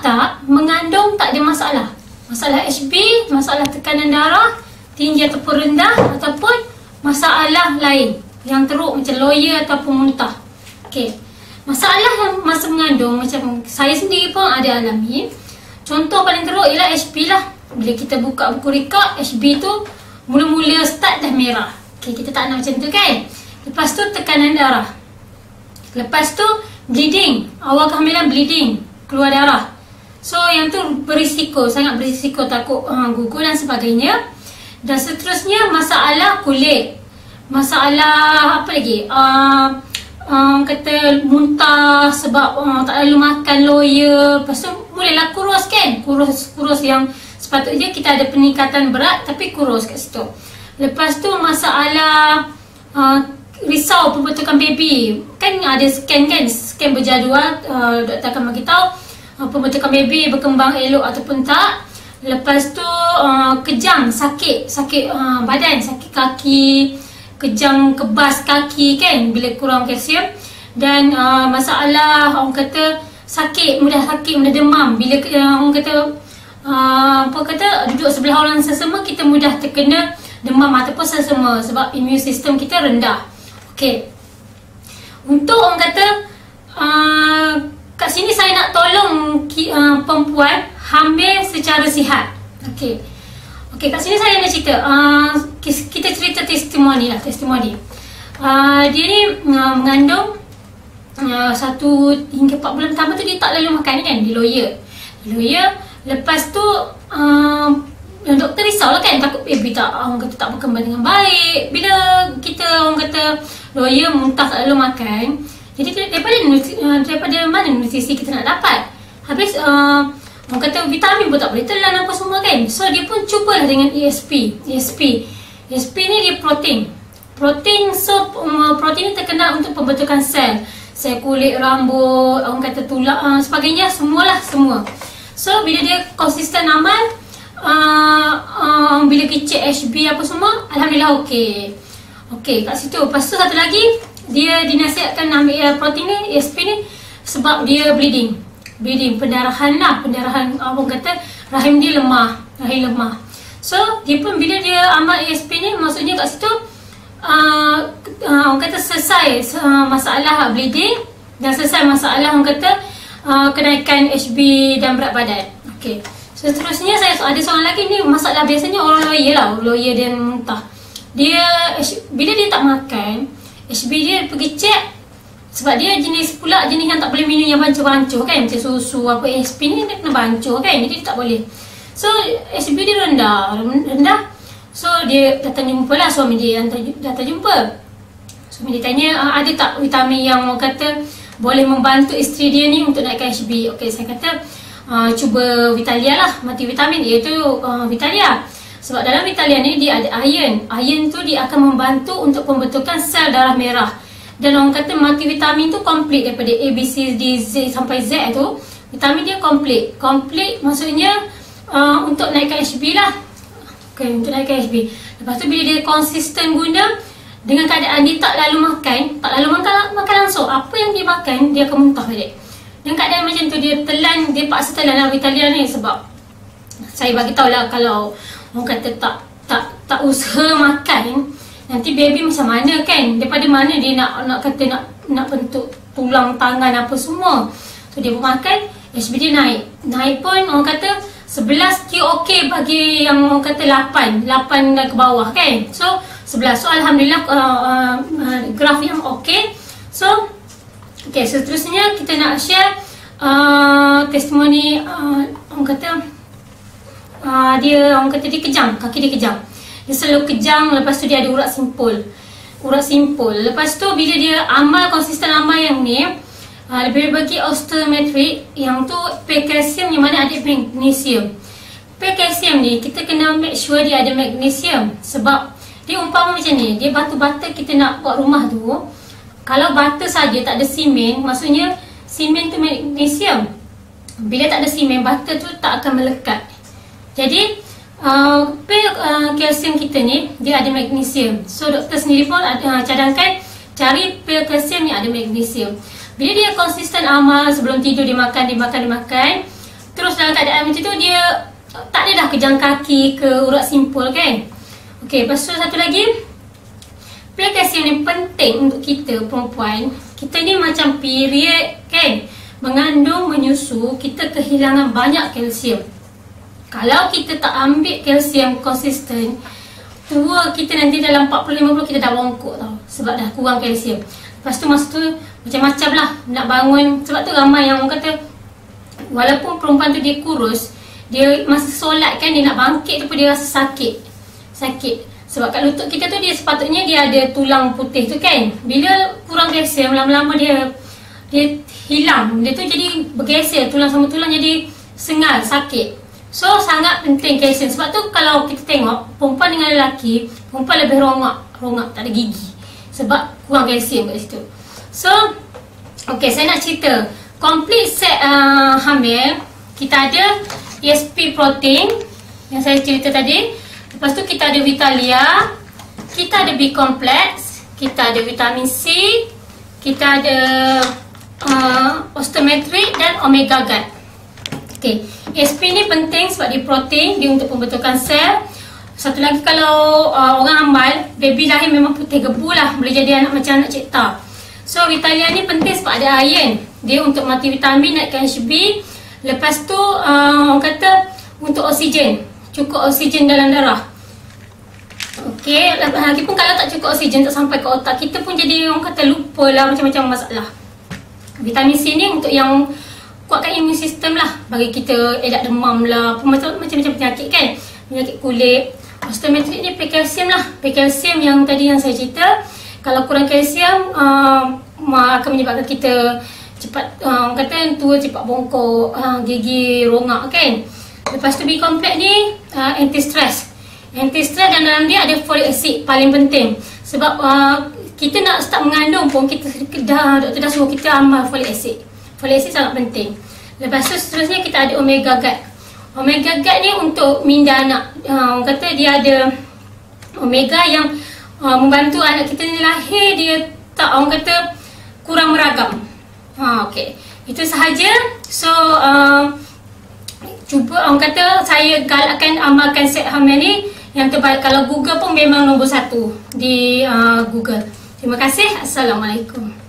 tak mengandung tak ada masalah. Masalah HB, masalah tekanan darah, tinggi ataupun rendah ataupun masalah lain yang teruk macam lawyer ataupun muntah. Okey. Masalah yang masa mengandung macam saya sendiri pun ada alami. Contoh paling teruk ialah HB lah. Bila kita buka buku rekod, HB tu mula-mula start dah merah. Okey, kita tak nak macam tu kan? Lepas tu tekanan darah. Lepas tu bleeding. Awal kehamilan bleeding. Keluar darah. So yang tu berisiko, sangat berisiko takut uh, gugur dan sebagainya. Dan seterusnya masalah kulit. Masalah apa lagi? Uh, um, kata muntah sebab uh, tak lalu makan loya. Lepas tu mulalah kurus kan? Kurus kurus yang sepatutnya kita ada peningkatan berat tapi kurus kat situ. Lepas tu masalah uh, risau pembentukan baby. Kan ada scan kan? Scan berjadual. Uh, doktor akan beritahu pembentukan baby berkembang elok ataupun tak. Lepas tu uh, kejang, sakit, sakit uh, badan, sakit kaki, kejang kebas kaki kan bila kurang kalsium dan uh, masalah orang kata sakit, mudah sakit, mudah demam bila uh, orang kata uh, apa kata duduk sebelah orang sesama kita mudah terkena demam ataupun sesama sebab imun sistem kita rendah. Okey. Untuk orang kata uh, kat sini saya nak tolong uh, perempuan hamil secara sihat. Okey. Okey, kat sini saya nak cerita. Uh, kita cerita testimoni lah, testimoni. Uh, dia ni uh, mengandung uh, satu hingga empat bulan pertama tu dia tak lalu makan kan, di lawyer. Di lawyer, lepas tu uh, doktor risau lah kan, takut baby tak, orang kata tak berkembang dengan baik. Bila kita orang kata lawyer muntah tak lalu makan, jadi daripada, daripada mana nutrisi kita nak dapat? Habis uh, Orang kata vitamin pun tak boleh telan apa semua kan. So dia pun cubalah dengan ESP. ESP. ESP ni dia protein. Protein so um, protein ni terkenal untuk pembentukan sel. Sel kulit, rambut, orang kata tulang, uh, sebagainya semualah semua. So bila dia konsisten amal uh, uh, bila kecil HB apa semua alhamdulillah okey. Okey kat situ. Lepas tu satu lagi dia dinasihatkan ambil protein ni ESP ni sebab dia bleeding. Bleeding pendarahan lah. Pendarahan orang kata rahim dia lemah. Rahim lemah. So dia pun bila dia amal ESP ni maksudnya kat situ uh, uh, orang kata selesai uh, masalah bleeding dan selesai masalah orang kata uh, kenaikan HB dan berat badan. Okey. Seterusnya saya ada soalan lagi ni masalah biasanya orang lawyer lah. Lawyer dan muntah. Dia bila dia tak makan HB dia pergi check. Sebab dia jenis pula jenis yang tak boleh minum yang bancuh-bancuh kan. Macam susu apa ASP ni dia kena bancuh kan. Jadi dia tak boleh. So ASP dia rendah. Rendah. So dia datang jumpa lah suami dia yang datang jumpa. Suami dia tanya ah, ada tak vitamin yang orang kata Boleh membantu isteri dia ni untuk naikkan HB Okay saya kata uh, Cuba Vitalia lah mati vitamin. Iaitu uh, Vitalia Sebab dalam Vitalia ni dia ada iron. Iron tu dia akan membantu untuk pembentukan sel darah merah. Dan orang kata multivitamin tu komplit daripada A, B, C, D, Z sampai Z tu Vitamin dia komplit Komplit maksudnya uh, untuk naikkan HB lah. Okay, untuk naikkan HB Lepas tu bila dia konsisten guna Dengan keadaan dia tak lalu makan Tak lalu makan, makan langsung Apa yang dia makan, dia akan muntah balik. Dengan keadaan macam tu, dia telan Dia paksa telan lah Vitalia ni sebab Saya bagi tahu lah kalau Orang kata tak tak tak usaha makan Nanti baby macam mana kan? Daripada mana dia nak nak kata nak nak bentuk tulang tangan apa semua. So dia pun makan, HB dia naik. Naik pun orang kata 11 dia okey bagi yang orang kata 8. 8 dan ke bawah kan? So 11. So Alhamdulillah uh, uh, uh, graf yang okey. So okay, seterusnya kita nak share uh, testimoni uh, orang kata uh, dia orang kata dia kejam, kaki dia kejam. Dia selalu kejang Lepas tu dia ada urat simpul. Urat simpul. Lepas tu bila dia amal Konsisten amal yang ni uh, Lebih bagi osteometrik Yang tu pil kalsium Yang mana ada magnesium. Pil kalsium ni Kita kena make sure dia ada magnesium Sebab Dia umpama macam ni Dia batu-bata kita nak buat rumah tu Kalau bata saja tak ada simen Maksudnya Simen tu magnesium. Bila tak ada simen Bata tu tak akan melekat Jadi uh, pil uh, kalsium kita ni dia ada magnesium. So doktor sendiri pun ada uh, cadangkan cari pil kalsium yang ada magnesium. Bila dia konsisten amal sebelum tidur dia makan, dia makan, dia makan. terus dalam keadaan macam tu dia tak ada dah kejang kaki ke urat simpul kan. Okey, lepas tu satu lagi Pil kalsium ni penting untuk kita perempuan. Kita ni macam period kan. Mengandung, menyusu, kita kehilangan banyak kalsium. Kalau kita tak ambil kalsium konsisten, tua kita nanti dalam 40-50 kita dah bongkok tau. Sebab dah kurang kalsium. Lepas tu masa tu macam-macam lah nak bangun. Sebab tu ramai yang orang kata walaupun perempuan tu dia kurus, dia masa solat kan dia nak bangkit tu pun dia rasa sakit. Sakit. Sebab kat lutut kita tu dia sepatutnya dia ada tulang putih tu kan. Bila kurang kalsium lama-lama dia dia hilang. Dia tu jadi bergeser tulang sama tulang jadi sengal, sakit. So sangat penting kalsium. Sebab tu kalau kita tengok perempuan dengan lelaki, perempuan lebih rongak, rongak tak ada gigi. Sebab kurang kalsium kat situ. So okey saya nak cerita complete set uh, hamil kita ada ESP protein yang saya cerita tadi. Lepas tu kita ada Vitalia, kita ada B complex, kita ada vitamin C, kita ada uh, osteometric dan omega gut. Okey, SP ni penting sebab dia protein, dia untuk pembentukan sel. Satu lagi kalau uh, orang amal, baby lahir memang putih gebu lah, boleh jadi anak macam anak cipta. So Vitalia ni penting sebab ada iron. Dia untuk mati vitamin, naikkan HB. Lepas tu uh, orang kata untuk oksigen. Cukup oksigen dalam darah. Okey, lagi pun kalau tak cukup oksigen tak sampai ke otak, kita pun jadi orang kata lupa lah macam-macam masalah. Vitamin C ni untuk yang kuatkan imun sistem lah. Bagi kita elak demam lah, macam-macam penyakit kan. Penyakit kulit. Osteometrik ni kalsium lah. Kalsium yang tadi yang saya cerita. Kalau kurang kalsium, uh, akan menyebabkan kita cepat, uh, kata tua cepat bongkok, uh, gigi rongak kan. Lepas tu B-complex ni uh, anti-stress. Anti-stress dan dalam dia ada folic acid paling penting. Sebab uh, kita nak start mengandung pun kita dah doktor dah suruh kita amal folic acid. Folic acid sangat penting. Lepas tu seterusnya kita ada omega gut. Omega gut ni untuk minda anak. Uh, orang kata dia ada omega yang uh, membantu anak kita ni lahir dia tak orang kata kurang meragam. Ha okey. Itu sahaja. So uh, cuba orang kata saya galakkan amalkan set hamil ni yang terbaik kalau Google pun memang nombor satu di uh, Google. Terima kasih. Assalamualaikum.